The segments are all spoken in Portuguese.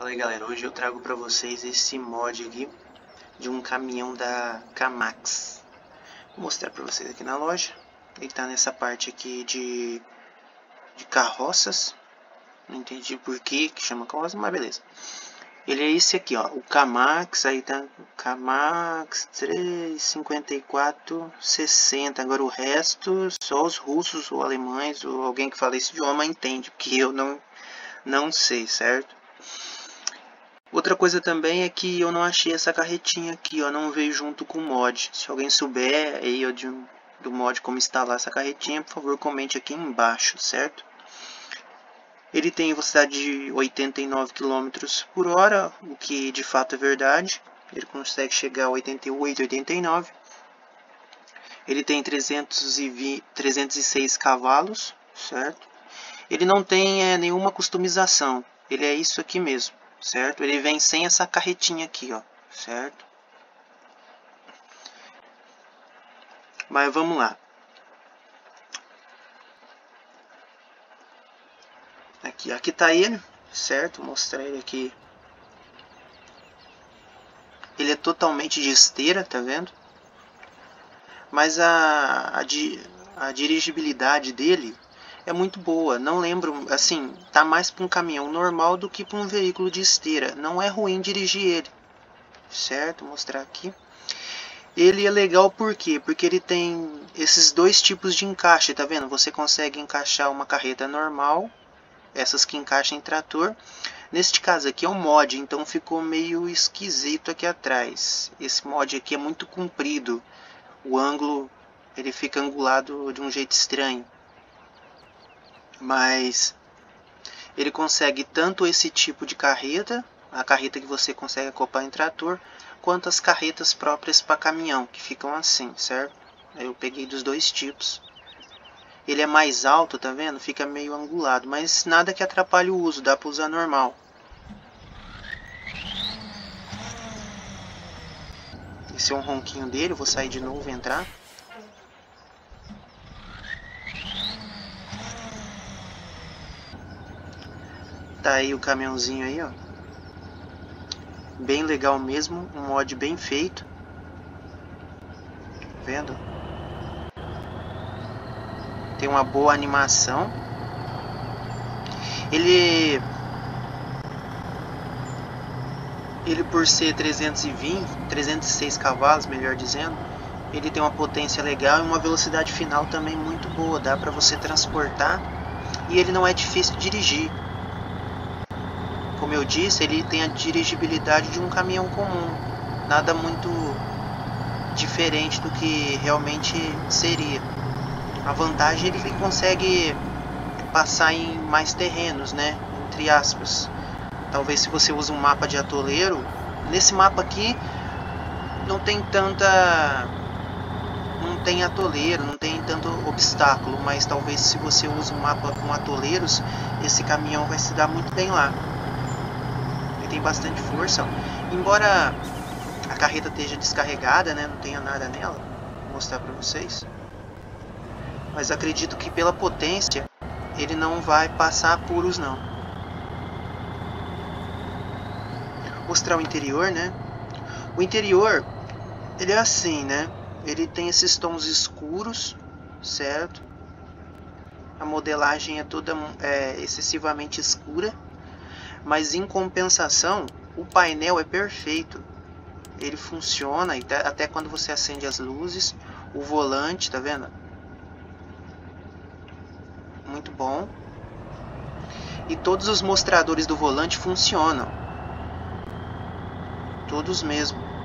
Fala aí galera, hoje eu trago para vocês esse mod aqui de um caminhão da Kamax. Vou mostrar para vocês aqui na loja. Ele está nessa parte aqui de, de carroças. Não entendi por que que chama carroça, mas beleza. Ele é esse aqui, ó, o Kamax, aí tá Kamax 354 60. Agora o resto, só os russos ou alemães ou alguém que fala esse idioma entende, porque eu não não sei, certo? Outra coisa também é que eu não achei essa carretinha aqui, ó, não veio junto com o mod. Se alguém souber aí ó, de, do mod como instalar essa carretinha, por favor comente aqui embaixo, certo? Ele tem velocidade de 89 km por hora, o que de fato é verdade. Ele consegue chegar a 88, 89. Ele tem 320, 306 cavalos, certo? Ele não tem é, nenhuma customização, ele é isso aqui mesmo certo? Ele vem sem essa carretinha aqui, ó, certo? Mas vamos lá. Aqui, aqui tá ele, certo? Mostrar ele aqui. Ele é totalmente de esteira, tá vendo? Mas a, a, a dirigibilidade dele é muito boa. Não lembro, assim, tá mais para um caminhão normal do que para um veículo de esteira. Não é ruim dirigir ele, certo? Vou mostrar aqui. Ele é legal por quê? Porque ele tem esses dois tipos de encaixe, tá vendo? Você consegue encaixar uma carreta normal, essas que encaixam em trator. Neste caso aqui é um mod, então ficou meio esquisito aqui atrás. Esse mod aqui é muito comprido. O ângulo ele fica angulado de um jeito estranho mas ele consegue tanto esse tipo de carreta, a carreta que você consegue acoplar em trator, quanto as carretas próprias para caminhão, que ficam assim, certo? Eu peguei dos dois tipos. Ele é mais alto, tá vendo? Fica meio angulado, mas nada que atrapalhe o uso, dá para usar normal. Esse é um ronquinho dele, vou sair de novo e entrar. Tá aí o caminhãozinho aí, ó. Bem legal mesmo, um mod bem feito. Tá vendo? Tem uma boa animação. Ele ele por ser 320, 306 cavalos, melhor dizendo, ele tem uma potência legal e uma velocidade final também muito boa, dá para você transportar e ele não é difícil de dirigir como eu disse, ele tem a dirigibilidade de um caminhão comum, nada muito diferente do que realmente seria. A vantagem é que ele consegue passar em mais terrenos, né? Entre aspas. Talvez se você usa um mapa de atoleiro, nesse mapa aqui não tem tanta não tem atoleiro, não tem tanto obstáculo, mas talvez se você usa um mapa com atoleiros, esse caminhão vai se dar muito bem lá tem bastante força. Embora a carreta esteja descarregada, né, não tenha nada nela, vou mostrar para vocês. Mas acredito que pela potência ele não vai passar apuros não. Mostrar o interior, né? O interior ele é assim, né? Ele tem esses tons escuros, certo? A modelagem é toda é, excessivamente escura mas em compensação o painel é perfeito. Ele funciona até quando você acende as luzes. O volante tá vendo? Muito bom. E todos os mostradores do volante funcionam. Todos mesmo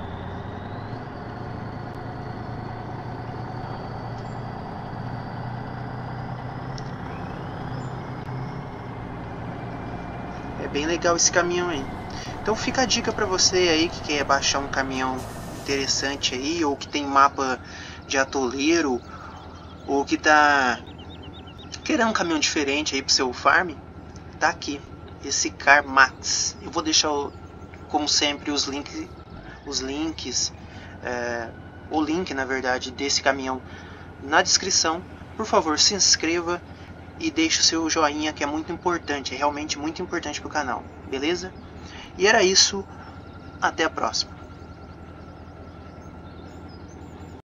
É bem legal esse caminhão aí. Então fica a dica para você aí que quer baixar um caminhão interessante aí, ou que tem mapa de atoleiro, ou que tá querendo um caminhão diferente aí pro seu farm, tá aqui, esse Car Max. Eu vou deixar, como sempre, os links, os links, é, o link na verdade desse caminhão na descrição. Por favor, se inscreva e deixe o seu joinha que é muito importante, é realmente muito importante para o canal, beleza? E era isso. Até a próxima.